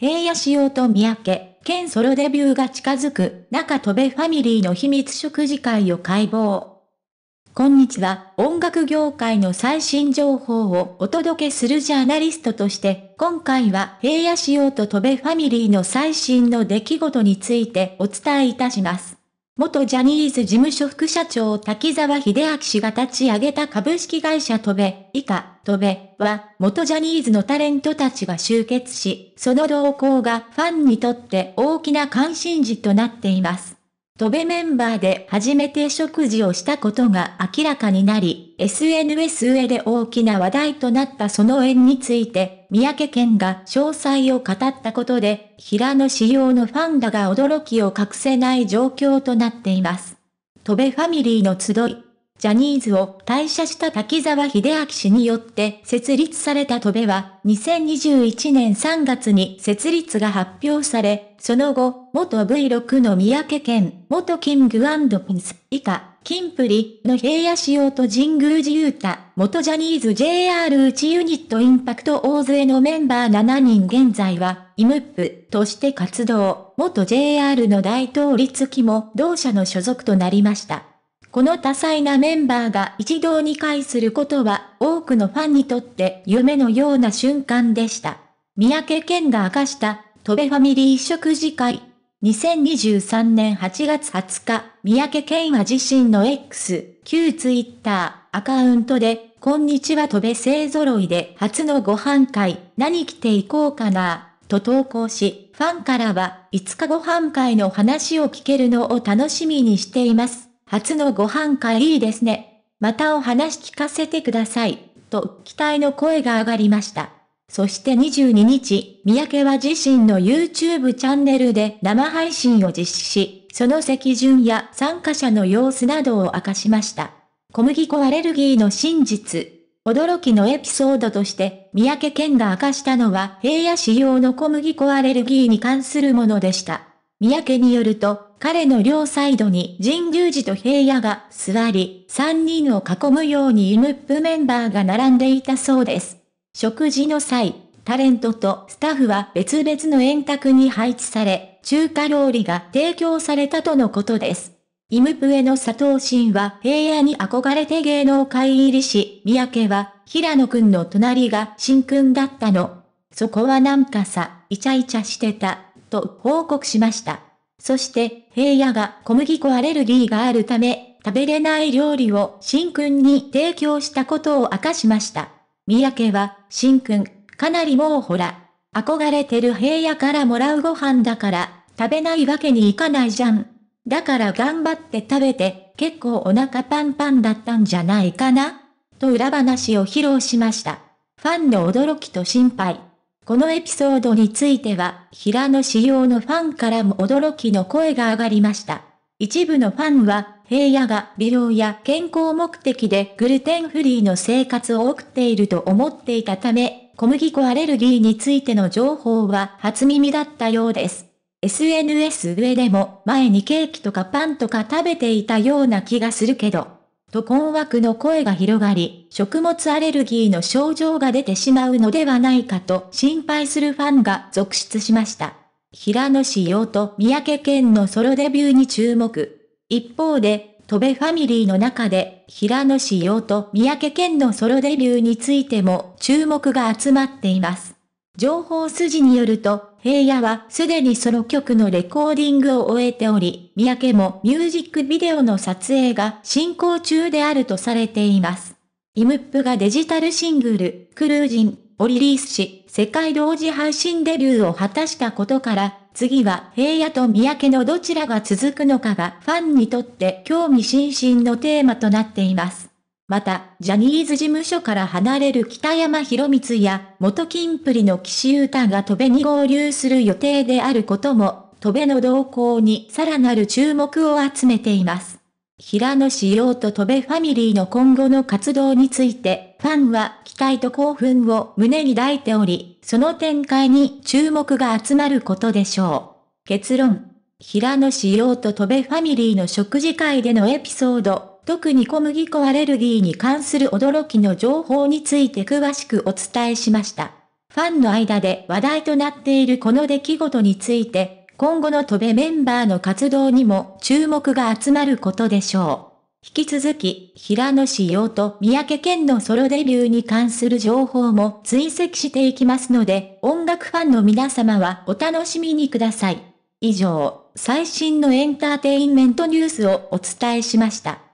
平野仕様と三宅、兼ソロデビューが近づく中戸部ファミリーの秘密食事会を解剖。こんにちは。音楽業界の最新情報をお届けするジャーナリストとして、今回は平野仕様と戸部ファミリーの最新の出来事についてお伝えいたします。元ジャニーズ事務所副社長滝沢秀明氏が立ち上げた株式会社トベ、以下、トベは、元ジャニーズのタレントたちが集結し、その動向がファンにとって大きな関心事となっています。戸部メンバーで初めて食事をしたことが明らかになり、SNS 上で大きな話題となったその縁について、三宅健が詳細を語ったことで、平野仕様のファンらが驚きを隠せない状況となっています。戸部ファミリーの集い。ジャニーズを退社した滝沢秀明氏によって設立された戸部は、2021年3月に設立が発表され、その後、元 V6 の三宅健、元キングピンス、以下、キンプリの平野仕様と神宮寺勇太、元ジャニーズ JR 内ユニットインパクト大勢のメンバー7人現在は、イムップとして活動、元 JR の大統立期も同社の所属となりました。この多彩なメンバーが一堂に会することは多くのファンにとって夢のような瞬間でした。三宅健が明かした戸部ファミリー食事会。2023年8月20日、三宅健は自身の X、旧ツイッターアカウントで、こんにちは戸部勢揃いで初のご飯会、何着ていこうかな、と投稿し、ファンからは、いつかご飯会の話を聞けるのを楽しみにしています。初のご飯会いいですね。またお話聞かせてください。と期待の声が上がりました。そして22日、三宅は自身の YouTube チャンネルで生配信を実施し、その席順や参加者の様子などを明かしました。小麦粉アレルギーの真実。驚きのエピソードとして、三宅健が明かしたのは平野仕様の小麦粉アレルギーに関するものでした。三宅によると、彼の両サイドに神宮寺と平野が座り、三人を囲むようにユヌップメンバーが並んでいたそうです。食事の際、タレントとスタッフは別々の円卓に配置され、中華料理が提供されたとのことです。イムプエの佐藤真は平野に憧れて芸能界入りし、三宅は平野くんの隣が新くんだったの。そこはなんかさ、イチャイチャしてた、と報告しました。そして、平野が小麦粉アレルギーがあるため、食べれない料理を新君に提供したことを明かしました。三宅は、新君、かなりもうほら、憧れてる平野からもらうご飯だから、食べないわけにいかないじゃん。だから頑張って食べて、結構お腹パンパンだったんじゃないかな？と裏話を披露しました。ファンの驚きと心配。このエピソードについては、平野仕様のファンからも驚きの声が上がりました。一部のファンは、平野が美容や健康目的でグルテンフリーの生活を送っていると思っていたため、小麦粉アレルギーについての情報は初耳だったようです。SNS 上でも前にケーキとかパンとか食べていたような気がするけど、と困惑の声が広がり、食物アレルギーの症状が出てしまうのではないかと心配するファンが続出しました。平野志陽と三宅健のソロデビューに注目。一方で、戸部ファミリーの中で、平野志陽と三宅健のソロデビューについても注目が集まっています。情報筋によると、平野はすでにソロ曲のレコーディングを終えており、三宅もミュージックビデオの撮影が進行中であるとされています。イムップがデジタルシングル、クルージンをリリースし、世界同時配信デビューを果たしたことから、次は平野と三宅のどちらが続くのかがファンにとって興味津々のテーマとなっています。また、ジャニーズ事務所から離れる北山博光や、元キンプリの岸優太が戸部に合流する予定であることも、戸部の動向にさらなる注目を集めています。平野志陽と戸部ファミリーの今後の活動について、ファンは期待と興奮を胸に抱いており、その展開に注目が集まることでしょう。結論。平野志陽と戸部ファミリーの食事会でのエピソード、特に小麦粉アレルギーに関する驚きの情報について詳しくお伝えしました。ファンの間で話題となっているこの出来事について、今後の戸部メンバーの活動にも注目が集まることでしょう。引き続き、平野志陽と三宅健のソロデビューに関する情報も追跡していきますので、音楽ファンの皆様はお楽しみにください。以上、最新のエンターテインメントニュースをお伝えしました。